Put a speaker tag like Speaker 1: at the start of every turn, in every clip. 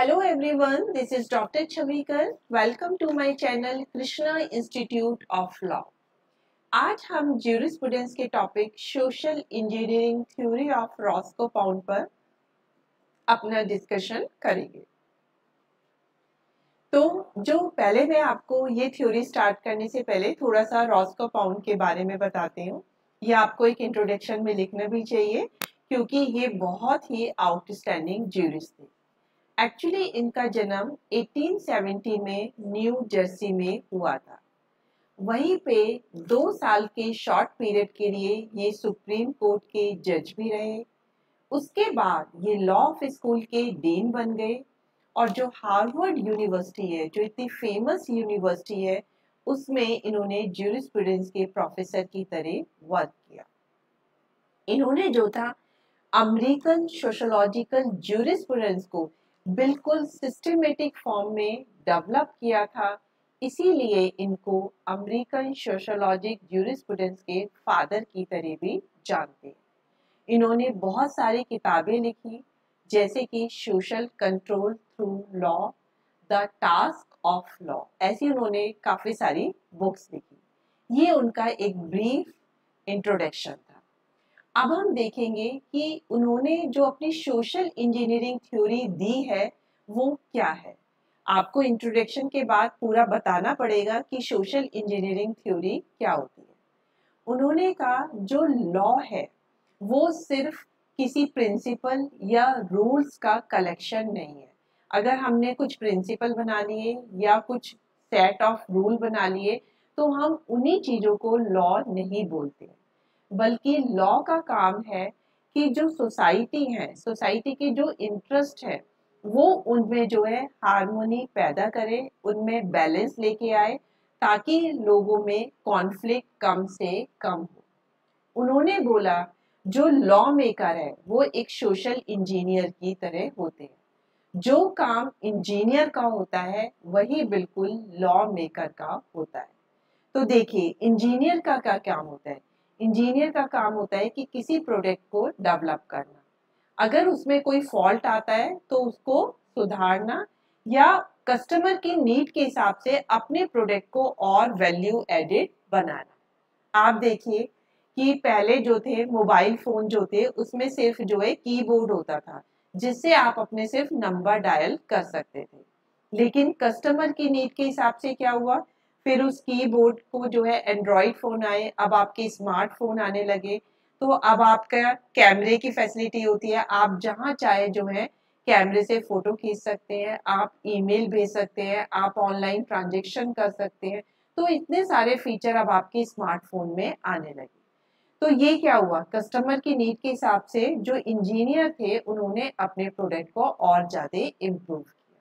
Speaker 1: Hello everyone, this is Dr. Chavikar. Welcome to my channel Krishna Institute of Law. आज हम jurisprudence के topic social engineering theory of Roscoe Pound पर अपना discussion करेंगे तो जो पहले मैं आपको ये थ्योरी स्टार्ट करने से पहले थोड़ा सा रॉस्को पाउंड के बारे में बताती हूँ ये आपको एक इंट्रोडक्शन में लिखना भी चाहिए क्योंकि ये बहुत ही आउटस्टैंडिंग ज्यूरिस्ट थे एक्चुअली इनका जन्म 1870 में न्यू जर्सी में हुआ था। वहीं पे दो साल के शॉर्ट पीरियड के लिए ये सुप्रीम कोर्ट के जज भी रहे। उसके बाद ये लॉ ऑफ़ स्कूल के डीन बन गए और जो हार्वर्ड यूनिवर्सिटी है, जो इतनी फ़ेमस यूनिवर्सिटी है, उसमें इन्होंने ज्यूरिस्प्रूडेंस के प्रोफेसर की तरह वर्क किया। इन्होंने जो था अमेरिकन सोशोलॉजिकल ज्यूरिस्प्रूडेंस को बिल्कुल सिस्टमेटिक फॉर्म में डेवलप किया था। इसीलिए इनको अमेरिकन सोशोलॉजिक ज्यूरिस्प्रूडेंस के फादर की तरह भी जानते इन्होंने बहुत सारी किताबें लिखी, जैसे कि social control through law the task of law ऐसी उन्होंने काफ़ी सारी बुक्स लिखी। ये उनका एक ब्रीफ इंट्रोडक्शन था। अब हम देखेंगे कि उन्होंने जो अपनी सोशल इंजीनियरिंग थ्योरी दी है, वो क्या है। आपको इंट्रोडक्शन के बाद पूरा बताना पड़ेगा कि सोशल इंजीनियरिंग थ्योरी क्या होती है। उन्होंने कहा, जो लॉ है, वो सिर्फ़ किसी प्रिंसिपल या रूल्स का कलेक्शन नहीं है। अगर हमने कुछ प्रिंसिपल बना लिए या कुछ सेट ऑफ़ रूल बना लिए तो हम उन्हीं चीज़ों को लॉ नहीं बोलते। बल्कि लॉ का काम है कि जो सोसाइटी है सोसाइटी की जो इंटरेस्ट है, वो उनमें जो है हारमोनी पैदा करे, उनमें बैलेंस लेके आए, ताकि लोगों में कॉन्फ्लिक्ट कम से कम हो। उन्होंने बोला, जो लॉ मेकर है, वो एक सोशल इंजीनियर की तरह होते हैं। जो काम इंजीनियर का होता है, वही बिल्कुल लॉ मेकर का होता है। तो देखिए इंजीनियर का क्या काम होता है? इंजीनियर का काम होता है कि किसी प्रोडक्ट को डेवलप करना। अगर उसमें कोई फॉल्ट आता है तो उसको सुधारना या कस्टमर की नीड के हिसाब से अपने प्रोडक्ट को और वैल्यू एडेड बनाना। आप देखिए कि पहले जो थे, मोबाइल फ़ोन जो थे, उसमें सिर्फ़ जो है कीबोर्ड होता था, जिससे आप अपने सिर्फ़ नंबर डायल कर सकते थे। लेकिन कस्टमर की नीड के हिसाब से क्या हुआ? फिर उस कीबोर्ड को जो है एंड्रॉयड फ़ोन आए, अब आपके स्मार्टफ़ोन आने लगे। तो अब आपका कैमरे की फैसिलिटी होती है। आप जहाँ चाहे जो है कैमरे से फ़ोटो खींच सकते हैं, आप ईमेल भेज सकते हैं, आप ऑनलाइन ट्रांजेक्शन कर सकते हैं। तो इतने सारे फीचर अब आपके स्मार्टफ़ोन में आने लगे। तो ये क्या हुआ? कस्टमर की नीड के हिसाब से जो इंजीनियर थे, उन्होंने अपने प्रोडक्ट को और ज़्यादा इम्प्रूव किया।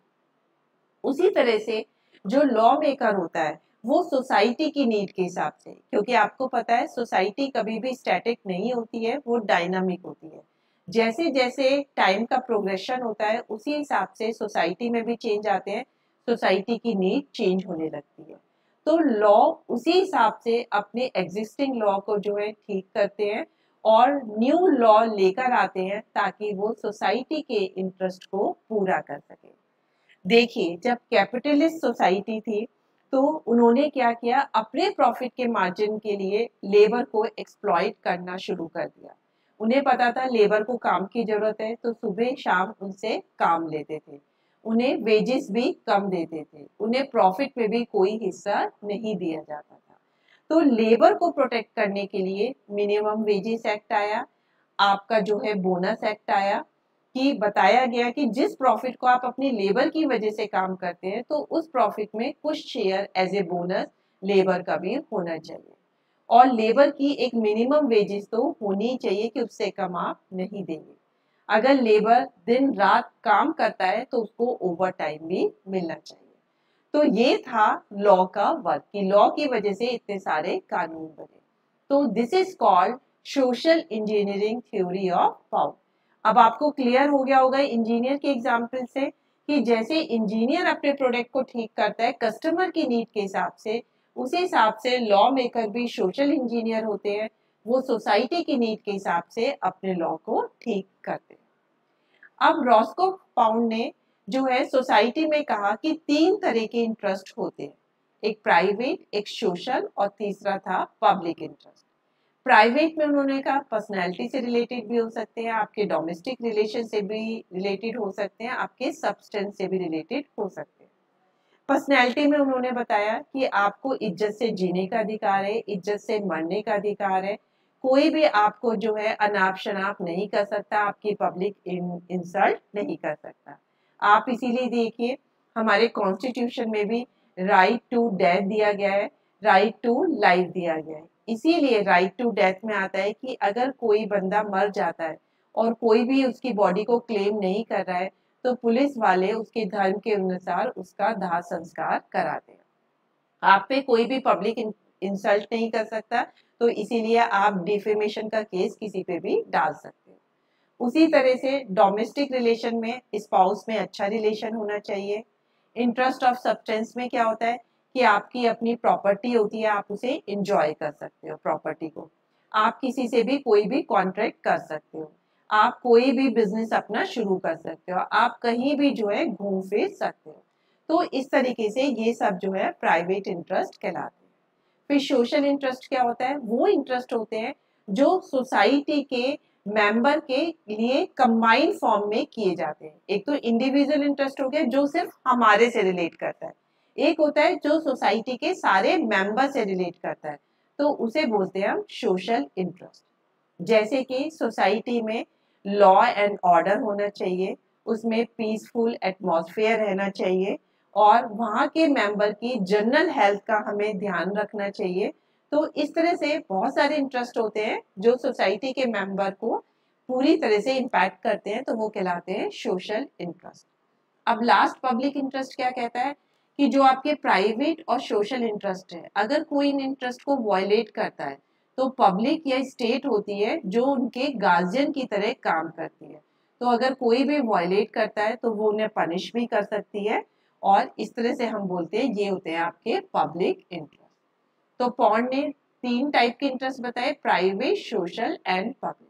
Speaker 1: उसी तरह से जो लॉ मेकर होता है वो सोसाइटी की नीड के हिसाब से, क्योंकि आपको पता है सोसाइटी कभी भी स्टैटिक नहीं होती है, वो डायनामिक होती है। जैसे जैसे टाइम का प्रोग्रेशन होता है, उसी हिसाब से सोसाइटी में भी चेंज आते हैं, सोसाइटी की नीड चेंज होने लगती है। तो लॉ उसी हिसाब से अपने एग्जिस्टिंग लॉ को जो है ठीक करते हैं और न्यू लॉ लेकर आते हैं ताकि वो सोसाइटी के इंटरेस्ट को पूरा कर सके। देखिए, जब कैपिटलिस्ट सोसाइटी थी तो उन्होंने क्या किया? अपने प्रॉफिट के मार्जिन के लिए लेबर को एक्सप्लॉइट करना शुरू कर दिया। उन्हें पता था लेबर को काम की ज़रूरत है तो सुबह शाम उनसे काम लेते थे। उन्हें वेजेस भी कम देते थे। उन्हें प्रॉफिट में भी कोई हिस्सा नहीं दिया जाता था। तो लेबर को प्रोटेक्ट करने के लिए मिनिमम वेजेस एक्ट आया, आपका जो है बोनस एक्ट आया कि बताया गया कि जिस प्रॉफिट को आप अपनी लेबर की वजह से काम करते हैं तो उस प्रॉफिट में कुछ share as a bonus labour का भी होना चाहिए। और लेबर की एक मिनिमम वेजेस तो होनी चाहिए कि उससे कम आप नहीं देंगे। अगर लेबर दिन रात काम करता है तो उसको ओवर टाइम भी मिलना चाहिए। तो ये था लॉ का वर्क कि लॉ की वजह से इतने सारे कानून बने। तो this is called social engineering theory of power अब आपको क्लियर हो गया होगा इंजीनियर के एग्ज़ाम्पल से कि जैसे इंजीनियर अपने प्रोडक्ट को ठीक करता है कस्टमर की नीड के हिसाब से, उसी हिसाब से लॉ मेकर भी सोशल इंजीनियर होते हैं, वो सोसाइटी की नीड के हिसाब से अपने लॉ को ठीक करते हैं। अब रॉस्को पाउंड ने जो है सोसाइटी में कहा कि तीन तरह के इंटरेस्ट होते हैं, एक प्राइवेट एक सोशल और तीसरा था पब्लिक इंटरेस्ट प्राइवेट में उन्होंने कहा पर्सनैलिटी से रिलेटेड भी हो सकते हैं, आपके डोमेस्टिक रिलेशन से भी रिलेटेड हो सकते हैं, आपके सब्सटेंस से भी रिलेटेड हो सकते हैं। पर्सनैलिटी में उन्होंने बताया कि आपको इज़्ज़त से जीने का अधिकार है, इज़्ज़त से मरने का अधिकार है। कोई भी आपको जो है अनाप शनाप नहीं कर सकता, आपकी पब्लिक इंसल्ट नहीं कर सकता। आप इसीलिए देखिए, हमारे कॉन्स्टिट्यूशन में भी राइट टू डेथ दिया गया है राइट टू लाइफ दिया गया है। इसीलिए राइट टू डेथ में आता है कि अगर कोई बंदा मर जाता है और कोई भी उसकी बॉडी को क्लेम नहीं कर रहा है तो पुलिस वाले उसके धर्म के अनुसार उसका दाह संस्कार कराते हैं आप पे कोई भी पब्लिक इंसल्ट नहीं कर सकता तो इसीलिए आप डिफेमेशन का केस किसी पे भी डाल सकते हैं। उसी तरह से डोमेस्टिक रिलेशन में स्पाउस में अच्छा रिलेशन होना चाहिए। इंटरेस्ट ऑफ़ सब्सटेंस में क्या होता है? कि आपकी अपनी प्रॉपर्टी होती है, आप उसे इंजॉय कर सकते हो प्रॉपर्टी को। आप किसी से भी कोई भी कॉन्ट्रैक्ट कर सकते हो। आप कोई भी बिज़नेस अपना शुरू कर सकते हो। आप कहीं भी जो है घूम फिर सकते हो। तो इस तरीके से ये सब जो है प्राइवेट इंटरेस्ट कहलाते हैं। फिर सोशल इंटरेस्ट क्या होता है? वो इंटरेस्ट होते हैं जो सोसाइटी के मेंबर के लिए कंबाइंड फॉर्म में किए जाते हैं। एक तो इंडिविजुअल इंटरेस्ट हो गया जो सिर्फ़ हमारे से रिलेट करता है। एक होता है जो सोसाइटी के सारे मेंबर से रिलेट करता है तो उसे बोलते हैं हम सोशल इंटरेस्ट। जैसे कि सोसाइटी में लॉ एंड ऑर्डर होना चाहिए, उसमें पीसफुल एटमॉस्फेयर रहना चाहिए, और वहाँ के मेंबर की जनरल हेल्थ का हमें ध्यान रखना चाहिए। तो इस तरह से बहुत सारे इंटरेस्ट होते हैं जो सोसाइटी के मेंबर को पूरी तरह से इम्पैक्ट करते हैं तो वो कहलाते हैं सोशल इंटरेस्ट। अब लास्ट पब्लिक इंटरेस्ट क्या कहता है? कि जो आपके प्राइवेट और सोशल इंटरेस्ट है, अगर कोई इन इंटरेस्ट को वॉयलेट करता है तो पब्लिक या स्टेट होती है जो उनके गार्जियन की तरह काम करती है। तो अगर कोई भी वॉयलेट करता है तो वो उन्हें पनिश भी कर सकती है और इस तरह से हम बोलते हैं, ये होते हैं आपके पब्लिक इंटरेस्ट तो पॉन्ड ने तीन टाइप के इंटरेस्ट बताए प्राइवेट सोशल एंड पब्लिक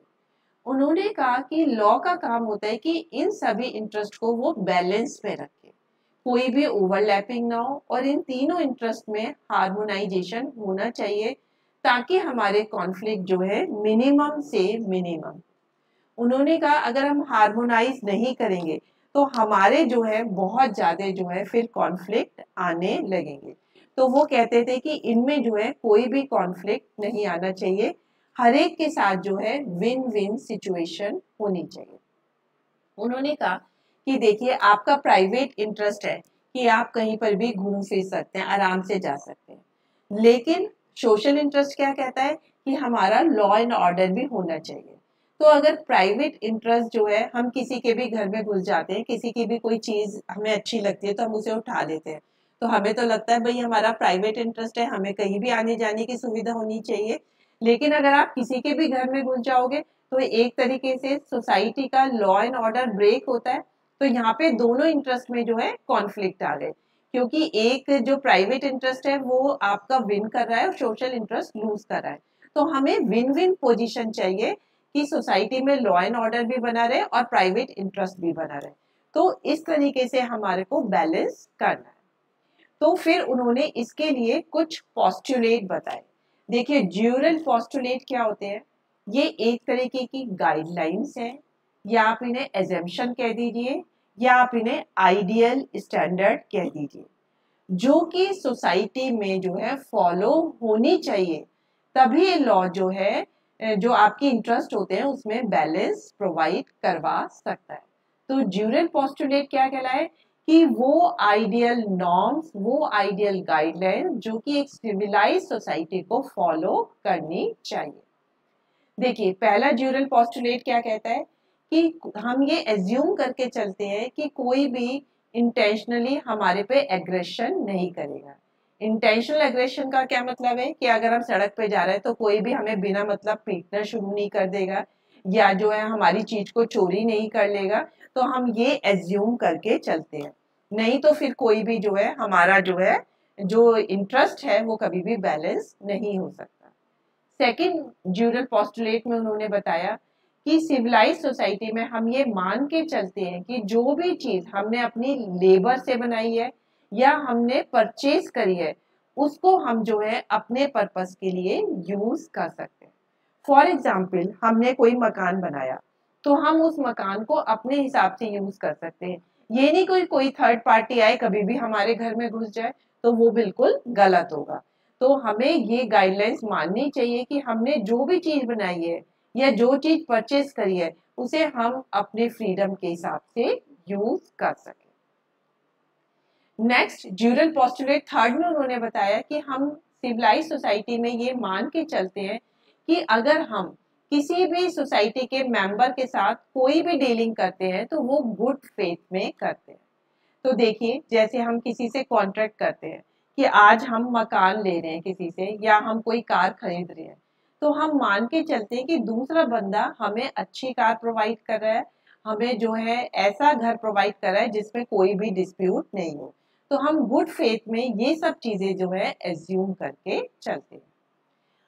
Speaker 1: उन्होंने कहा कि लॉ का काम होता है कि इन सभी इंटरेस्ट को वो बैलेंस में रखे। कोई भी ओवरलैपिंग ना हो और इन तीनों इंटरेस्ट में हार्मोनाइजेशन होना चाहिए ताकि हमारे कॉन्फ्लिक्ट जो है मिनिमम से मिनिमम उन्होंने कहा, अगर हम हार्मोनाइज नहीं करेंगे तो हमारे जो है बहुत ज़्यादा जो है फिर कॉन्फ्लिक्ट आने लगेंगे। तो वो कहते थे कि इनमें जो है कोई भी कॉन्फ्लिक्ट नहीं आना चाहिए। हर एक के साथ जो है विन विन सिचुएशन होनी चाहिए। उन्होंने कहा कि देखिए, आपका प्राइवेट इंटरेस्ट है कि आप कहीं पर भी घूम फिर सकते हैं, आराम से जा सकते हैं। लेकिन सोशल इंटरेस्ट क्या कहता है कि हमारा लॉ एंड ऑर्डर भी होना चाहिए। तो अगर प्राइवेट इंटरेस्ट जो है, हम किसी के भी घर में घुस जाते हैं, किसी की भी कोई चीज़ हमें अच्छी लगती है तो हम उसे उठा लेते हैं। तो हमें तो लगता है, भाई, हमारा प्राइवेट इंटरेस्ट है, हमें कहीं भी आने जाने की सुविधा होनी चाहिए। लेकिन अगर आप किसी के भी घर में घुस जाओगे तो एक तरीके से सोसाइटी का लॉ एंड ऑर्डर ब्रेक होता है। तो यहाँ पे दोनों इंटरेस्ट में जो है कॉन्फ्लिक्ट आ गए। क्योंकि एक जो प्राइवेट इंटरेस्ट है, वो आपका विन कर रहा है और सोशल इंटरेस्ट लूज कर रहा है। तो हमें विन विन पोजीशन चाहिए कि सोसाइटी में लॉ एंड ऑर्डर भी बना रहे और प्राइवेट इंटरेस्ट भी बना रहे। तो इस तरीके से हमारे को बैलेंस करना है। तो फिर उन्होंने इसके लिए कुछ पॉस्टुलेट बताए। देखिए ज्यूरल पॉस्टुलेट क्या होते हैं? ये एक तरीके की गाइडलाइंस हैं। या आप इन्हें एजेंशन कह दीजिए, या आप इन्हें आइडियल स्टैंडर्ड कह दीजिए। जो कि सोसाइटी में जो है फॉलो होनी चाहिए, तभी लॉ जो है जो आपकी इंटरेस्ट होते हैं, उसमें बैलेंस प्रोवाइड करवा सकता है। तो ज्यूरल पॉस्टुलेट क्या कहलाए? कि वो आइडियल नॉर्म्स वो आइडियल गाइडलाइन जो कि एक सिविलाइज सोसाइटी को फॉलो करनी चाहिए। देखिए, पहला ज्यूरल पॉस्टुलेट क्या कहता है? कि हम ये एज्यूम करके चलते हैं कि कोई भी इंटेंशनली हमारे पे एग्रेशन नहीं करेगा। इंटेंशनल एग्रेशन का क्या मतलब है? कि अगर हम सड़क पे जा रहे हैं तो कोई भी हमें बिना मतलब पीटना शुरू नहीं कर देगा, या जो है हमारी चीज़ को चोरी नहीं कर लेगा तो हम ये एज्यूम करके चलते हैं। नहीं तो फिर कोई भी जो है, हमारा जो है, जो इंटरेस्ट है, वो कभी भी बैलेंस नहीं हो सकता। सेकेंड ज्यूरल पॉस्टुलेट में उन्होंने बताया कि सिविलाइज सोसाइटी में हम ये मान के चलते हैं कि जो भी चीज़ हमने अपनी लेबर से बनाई है या हमने परचेज करी है, उसको हम जो है अपने पर्पस के लिए यूज़ कर सकते हैं। फॉर एग्ज़ाम्पल हमने कोई मकान बनाया तो हम उस मकान को अपने हिसाब से यूज़ कर सकते हैं। ये नहीं कोई कोई थर्ड पार्टी आए, कभी भी हमारे घर में घुस जाए तो वो बिल्कुल गलत होगा। तो हमें ये गाइडलाइंस माननी चाहिए कि हमने जो भी चीज़ बनाई है या जो चीज़ परचेज करी है, उसे हम अपने फ्रीडम के हिसाब से यूज़ कर सके। नेक्स्ट ज्यूरल पॉस्टुलेट थर्ड में उन्होंने बताया कि हम सिविलाइज सोसाइटी में ये मान के चलते हैं कि अगर हम किसी भी सोसाइटी के मेंबर के साथ कोई भी डीलिंग करते हैं तो वो गुड फेथ में करते हैं। तो देखिए, जैसे हम किसी से कॉन्ट्रैक्ट करते हैं कि आज हम मकान ले रहे हैं किसी से, या हम कोई कार खरीद रहे हैं तो हम मान के चलते हैं कि दूसरा बंदा हमें अच्छी कार प्रोवाइड कर रहा है, हमें जो है ऐसा घर प्रोवाइड कर रहा है जिसमें कोई भी डिस्प्यूट नहीं हो। तो हम गुड फेथ में ये सब चीज़ें जो है एज्यूम करके चलते हैं।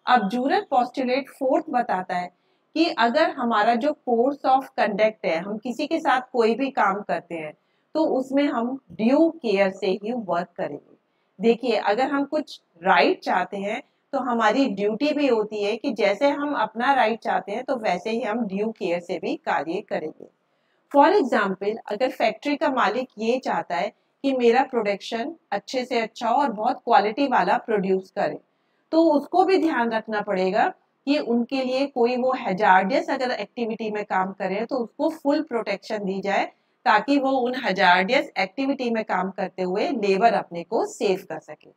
Speaker 1: अब जूरल पॉस्टुलेट फोर्थ बताता है कि अगर हमारा जो कोर्स ऑफ़ कंडक्ट है, हम किसी के साथ कोई भी काम करते हैं तो उसमें हम ड्यू केयर से ही वर्क करेंगे। देखिए, अगर हम कुछ राइट right चाहते हैं तो हमारी ड्यूटी भी होती है कि जैसे हम अपना राइट चाहते हैं तो वैसे ही हम ड्यू केयर से भी कार्य करेंगे। फॉर एग्ज़ाम्पल अगर फैक्ट्री का मालिक ये चाहता है कि मेरा प्रोडक्शन अच्छे से अच्छा और बहुत क्वालिटी वाला प्रोड्यूस करे तो उसको भी ध्यान रखना पड़ेगा कि उनके लिए कोई वो हजार्डियस अगर एक्टिविटी में काम करे तो उसको फुल प्रोटेक्शन दी जाए ताकि वो उन हजार्डियस एक्टिविटी में काम करते हुए लेबर अपने को सेव कर सके।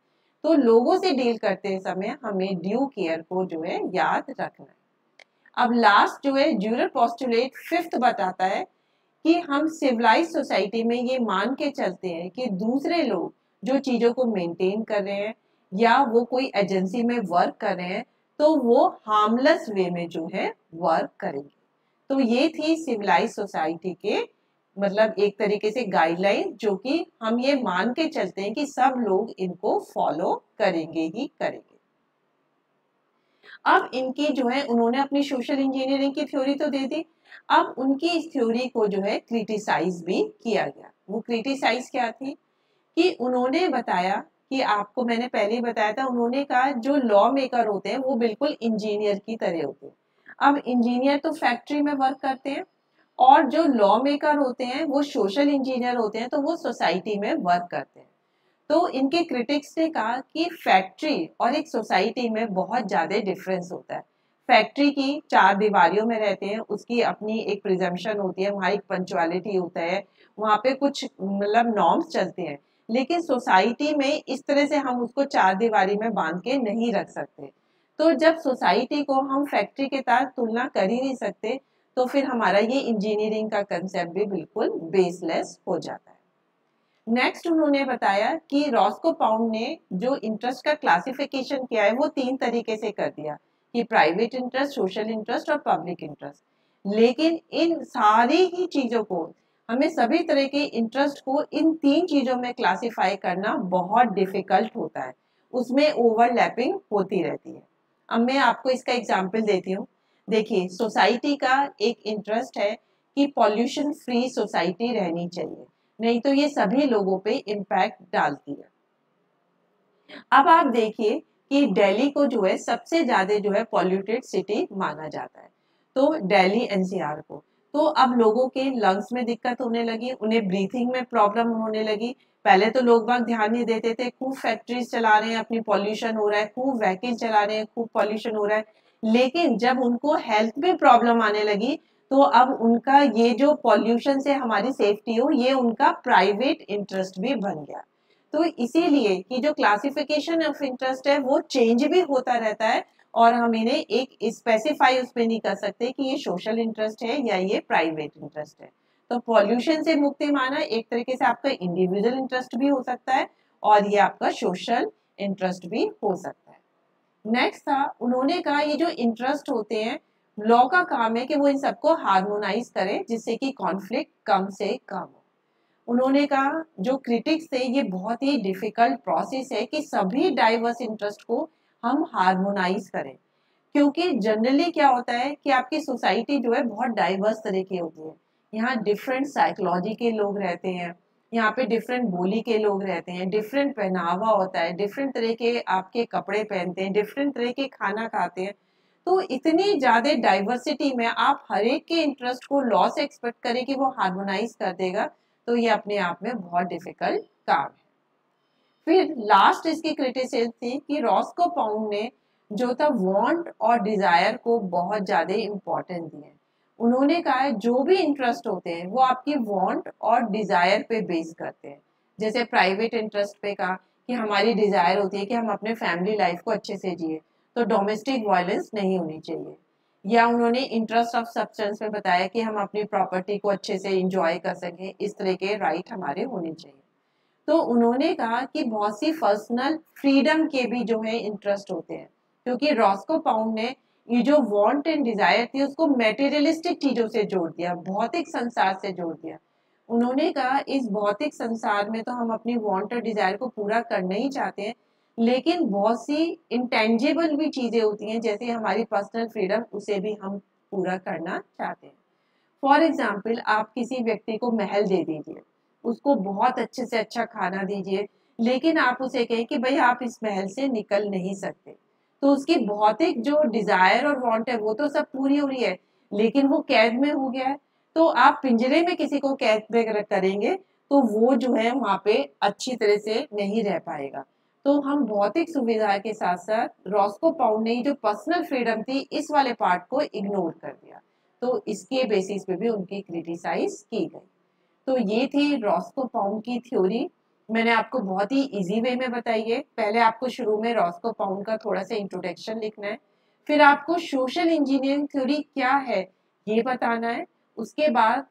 Speaker 1: तो लोगों से डील करते समय हमें ड्यू केयर को जो है याद रखना है। अब लास्ट जो है, ड्यूरल पॉस्टुलेट फिफ्थ बताता है कि हम सिविलाइज सोसाइटी में ये मान के चलते हैं कि दूसरे लोग जो चीज़ों को मेंटेन कर रहे हैं या वो कोई एजेंसी में वर्क कर रहे हैं तो वो हार्मलेस वे में जो है वर्क करेंगे। तो ये थी सिविलाइज सोसाइटी के मतलब एक तरीके से गाइडलाइन जो कि हम ये मान के चलते हैं कि सब लोग इनको फॉलो करेंगे ही करेंगे। अब इनकी जो है, उन्होंने अपनी सोशल इंजीनियरिंग की थ्योरी तो दे दी। अब उनकी इस थ्योरी को जो है क्रिटिसाइज भी किया गया। वो क्रिटिसाइज क्या थी? कि उन्होंने बताया कि आपको मैंने पहले ही बताया था, उन्होंने कहा जो लॉ मेकर होते हैं, वो बिल्कुल इंजीनियर की तरह होते हैं। अब इंजीनियर तो फैक्ट्री में वर्क करते हैं। और जो लॉ मेकर होते हैं, वो सोशल इंजीनियर होते हैं तो वो सोसाइटी में वर्क करते हैं। तो इनके क्रिटिक्स ने कहा कि फैक्ट्री और एक सोसाइटी में बहुत ज़्यादा डिफरेंस होता है। फैक्ट्री की चार दीवारियों में रहते हैं, उसकी अपनी एक प्रिजम्पन होती है, वहाँ एक पंचुअलिटी होता है, वहाँ पे कुछ मतलब नॉर्म्स चलते हैं। लेकिन सोसाइटी में इस तरह से हम उसको चार दीवारी में बाँध के नहीं रख सकते। तो जब सोसाइटी को हम फैक्ट्री के साथ तुलना कर ही नहीं सकते तो फिर हमारा ये इंजीनियरिंग का कंसेप्ट भी बिल्कुल बेसलेस हो जाता है। नेक्स्ट उन्होंने बताया कि रॉस्को पाउंड ने जो इंटरेस्ट का क्लासिफिकेशन किया है, वो तीन तरीके से कर दिया, कि प्राइवेट इंटरेस्ट सोशल इंटरेस्ट और पब्लिक इंटरेस्ट लेकिन इन सारी ही चीज़ों को, हमें सभी तरह के इंटरेस्ट को इन तीन चीज़ों में क्लासिफाई करना बहुत डिफ़िकल्ट होता है। उसमें ओवरलैपिंग होती रहती है। अब मैं आपको इसका एग्ज़ाम्पल देती हूँ। देखिए सोसाइटी का एक इंटरेस्ट है कि पॉल्यूशन फ्री सोसाइटी रहनी चाहिए। नहीं तो ये सभी लोगों पे इम्पैक्ट डालती है। अब आप देखिए कि दिल्ली को जो है, सबसे ज़्यादा जो है पॉल्यूटेड सिटी माना जाता है। तो दिल्ली एनसीआर को। तो अब लोगों के लंग्स में दिक्कत होने लगी, उन्हें ब्रीथिंग में प्रॉब्लम होने लगी। पहले तो लोग बाग ध्यान नहीं देते थे, खूब फैक्ट्रीज चला रहे हैं, अपनी पॉल्यूशन हो रहा है, खूब व्हीकल चला रहे हैं, खूब पॉल्यूशन हो रहा है। लेकिन जब उनको हेल्थ में प्रॉब्लम आने लगी तो अब उनका ये जो पॉल्यूशन से हमारी सेफ्टी हो, ये उनका प्राइवेट इंटरेस्ट भी बन गया। तो इसीलिए कि जो क्लासिफिकेशन ऑफ़ इंटरेस्ट है, वो चेंज भी होता रहता है और हम इन्हें एक स्पेसिफाई उसमें नहीं कर सकते कि ये सोशल इंटरेस्ट है या ये प्राइवेट इंटरेस्ट है। तो पॉल्यूशन से मुक्ति माना, एक तरीके से आपका इंडिविजुअल इंटरेस्ट भी हो सकता है और ये आपका सोशल इंटरेस्ट भी हो सकता है। नेक्स्ट था, उन्होंने कहा, ये जो इंटरेस्ट होते हैं लॉ का काम है कि वो इन सबको हार्मोनाइज करें, जिससे कि कॉन्फ्लिक्ट कम से कम हो। उन्होंने कहा, जो क्रिटिक्स थे, ये बहुत ही डिफ़िकल्ट प्रोसेस है कि सभी डाइवर्स इंटरेस्ट को हम हार्मोनाइज करें। क्योंकि जनरली क्या होता है कि आपकी सोसाइटी जो है, बहुत डाइवर्स तरह की होती है। यहाँ डिफरेंट साइकोलॉजी के लोग रहते हैं यहाँ पे डिफरेंट बोली के लोग रहते हैं डिफरेंट पहनावा होता है डिफरेंट तरह के आपके कपड़े पहनते हैं डिफरेंट तरह के खाना खाते हैं। तो इतनी ज़्यादा डाइवर्सिटी में आप हर एक के इंटरेस्ट को लॉ से एक्सपेक्ट करें कि वो हार्मोनाइज कर देगा तो ये अपने आप में बहुत डिफ़िकल्ट काम है। फिर लास्ट इसकी क्रिटिसिज्म थी कि रॉस्को पाउंड ने जो था वांट और डिज़ायर को बहुत ज़्यादा इम्पोर्टेंस दिए उन्होंने कहा है, जो भी इंटरेस्ट होते हैं, वो आपकी वांट और डिज़ायर पे बेस करते हैं। जैसे प्राइवेट इंटरेस्ट पे कहा कि हमारी डिज़ायर होती है कि हम अपने फैमिली लाइफ को अच्छे से जिए तो डोमेस्टिक वायलेंस नहीं होनी चाहिए। या उन्होंने इंटरेस्ट ऑफ़ सब्सटेंस में बताया कि हम अपनी प्रॉपर्टी को अच्छे से इंजॉय कर सकें, इस तरह के राइट हमारे होने चाहिए। तो उन्होंने कहा कि बहुत सी पर्सनल फ्रीडम के भी जो है इंटरेस्ट होते हैं, क्योंकि रॉस्को पाउंड ने ये जो वांट एंड डिज़ायर थी, उसको मेटेरियलिस्टिक चीज़ों से जोड़ दिया, भौतिक संसार से जोड़ दिया। उन्होंने कहा, इस भौतिक संसार में तो हम अपनी वांट और डिज़ायर को पूरा करना ही चाहते हैं, लेकिन बहुत सी इंटेंजिबल भी चीज़ें होती हैं, जैसे हमारी पर्सनल फ्रीडम उसे भी हम पूरा करना चाहते हैं। फॉर एग्ज़ाम्पल आप किसी व्यक्ति को महल दे दीजिए, उसको बहुत अच्छे से अच्छा खाना दीजिए, लेकिन आप उसे कहें कि, भाई, आप इस महल से निकल नहीं सकते। तो उसकी भौतिक जो डिज़ायर और वांट है, वो तो सब पूरी हो रही है, लेकिन वो कैद में हो गया है। तो आप पिंजरे में किसी को कैद में करेंगे तो वो जो है वहाँ पे अच्छी तरह से नहीं रह पाएगा। तो हम भौतिक सुविधा के साथ साथ रॉस्को पाउंड ने जो पर्सनल फ्रीडम थी, इस वाले पार्ट को इग्नोर कर दिया। तो इसके बेसिस पे भी उनकी क्रिटिसाइज की गई। तो ये थी रॉस्को पाउंड की थ्योरी मैंने आपको बहुत ही इजी वे में बताई है। पहले आपको शुरू में रॉस्को पाउंड का थोड़ा सा इंट्रोडक्शन लिखना है। फिर आपको सोशल इंजीनियरिंग थ्योरी क्या है, ये बताना है। उसके बाद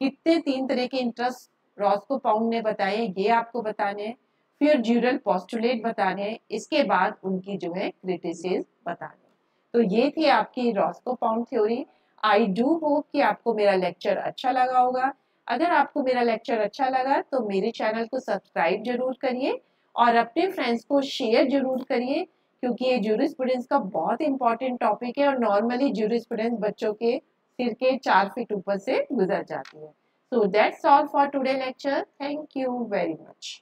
Speaker 1: कितने तीन तरह के इंटरेस्ट रॉस्को पाउंड ने बताए ये आपको बताने हैं। फिर ज्यूरल पॉस्टुलेट बताने हैं। इसके बाद उनकी जो है क्रिटिसिज बताने तो ये थी आपकी Roscoe Pound theory I do hope कि आपको मेरा लेक्चर अच्छा लगा होगा। अगर आपको मेरा लेक्चर अच्छा लगा तो मेरे चैनल को सब्सक्राइब ज़रूर करिए और अपने फ्रेंड्स को शेयर ज़रूर करिए, क्योंकि ये जूरिस्प्रूडेंस का बहुत इंपॉर्टेंट टॉपिक है और नॉर्मली जूरिस्प्रूडेंस बच्चों के सिर के चार फीट ऊपर से गुजर जाती है। So that's all for today lecture thank you very much